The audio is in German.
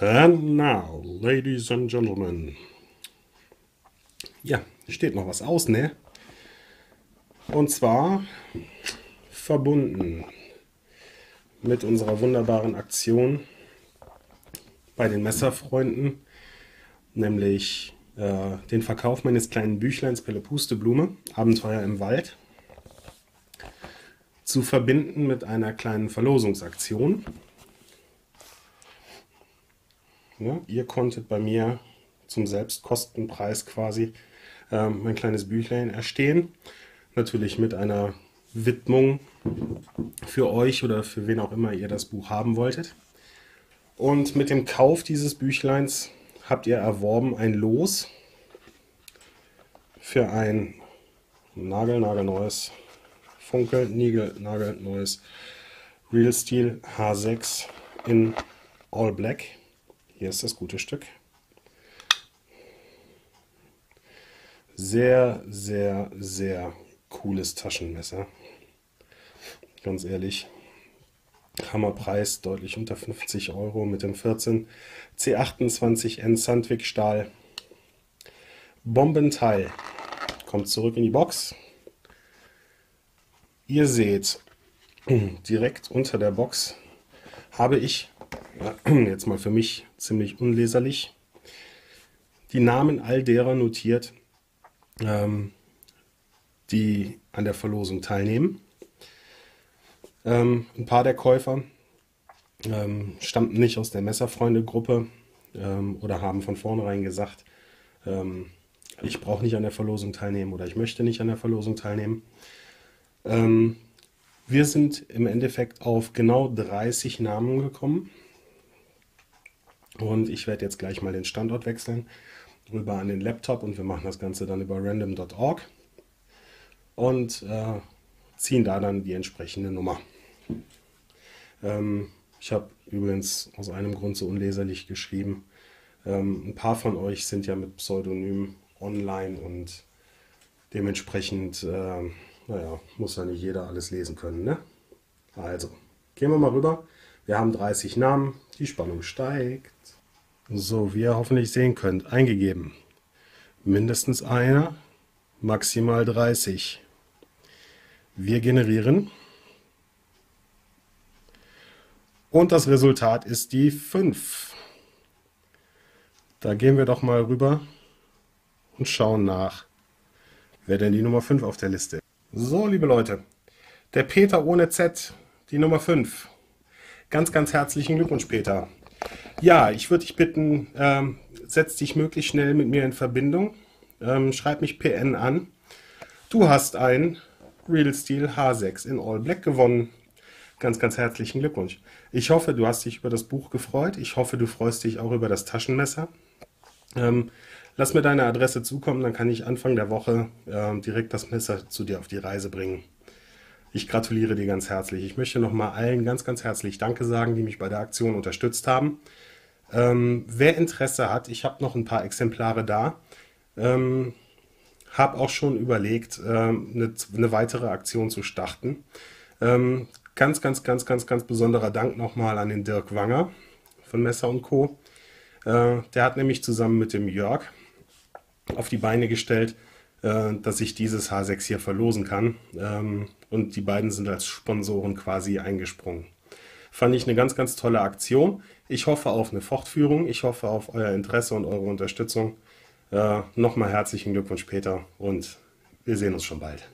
And now, ladies and gentlemen. Ja, steht noch was aus, ne? Und zwar verbunden mit unserer wunderbaren Aktion bei den Messerfreunden, nämlich äh, den Verkauf meines kleinen Büchleins Pelle Pusteblume, Abenteuer im Wald, zu verbinden mit einer kleinen Verlosungsaktion. Ja, ihr konntet bei mir zum Selbstkostenpreis quasi äh, mein kleines Büchlein erstehen. Natürlich mit einer Widmung für euch oder für wen auch immer ihr das Buch haben wolltet. Und mit dem Kauf dieses Büchleins habt ihr erworben ein Los für ein nagelnagelneues, funkel nagelneues Real Steel H6 in All Black. Hier ist das gute Stück. Sehr, sehr, sehr cooles Taschenmesser. Ganz ehrlich. Hammerpreis, deutlich unter 50 Euro mit dem 14 C28N Sandvik Stahl. Bombenteil. Kommt zurück in die Box. Ihr seht, direkt unter der Box habe ich, jetzt mal für mich ziemlich unleserlich, die Namen all derer notiert, ähm, die an der Verlosung teilnehmen. Ähm, ein paar der Käufer ähm, stammten nicht aus der Messerfreunde-Gruppe ähm, oder haben von vornherein gesagt, ähm, ich brauche nicht an der Verlosung teilnehmen oder ich möchte nicht an der Verlosung teilnehmen. Ähm, wir sind im Endeffekt auf genau 30 Namen gekommen. Und ich werde jetzt gleich mal den Standort wechseln, rüber an den Laptop und wir machen das Ganze dann über random.org und äh, ziehen da dann die entsprechende Nummer. Ähm, ich habe übrigens aus einem Grund so unleserlich geschrieben. Ähm, ein paar von euch sind ja mit Pseudonym online und dementsprechend, äh, naja, muss ja nicht jeder alles lesen können. Ne? Also, gehen wir mal rüber. Wir haben 30 Namen, die Spannung steigt. So, wie ihr hoffentlich sehen könnt, eingegeben. Mindestens einer, maximal 30. Wir generieren. Und das Resultat ist die 5. Da gehen wir doch mal rüber und schauen nach, wer denn die Nummer 5 auf der Liste ist. So, liebe Leute, der Peter ohne Z, die Nummer 5. Ganz, ganz herzlichen Glückwunsch, Peter. Ja, ich würde dich bitten, ähm, setz dich möglichst schnell mit mir in Verbindung. Ähm, schreib mich PN an. Du hast ein Real Steel H6 in All Black gewonnen. Ganz, ganz herzlichen Glückwunsch. Ich hoffe, du hast dich über das Buch gefreut. Ich hoffe, du freust dich auch über das Taschenmesser. Ähm, lass mir deine Adresse zukommen, dann kann ich Anfang der Woche äh, direkt das Messer zu dir auf die Reise bringen. Ich gratuliere dir ganz herzlich. Ich möchte nochmal allen ganz, ganz herzlich Danke sagen, die mich bei der Aktion unterstützt haben. Ähm, wer Interesse hat, ich habe noch ein paar Exemplare da. Ähm, habe auch schon überlegt, ähm, eine, eine, weitere Aktion zu starten. Ähm, ganz, ganz, ganz, ganz, ganz besonderer Dank nochmal an den Dirk Wanger von Messer und Co. Äh, der hat nämlich zusammen mit dem Jörg auf die Beine gestellt, äh, dass ich dieses H6 hier verlosen kann. Ähm, und die beiden sind als Sponsoren quasi eingesprungen. Fand ich eine ganz, ganz tolle Aktion. Ich hoffe auf eine Fortführung. Ich hoffe auf euer Interesse und eure Unterstützung. Äh, Nochmal herzlichen Glückwunsch, Peter, und wir sehen uns schon bald.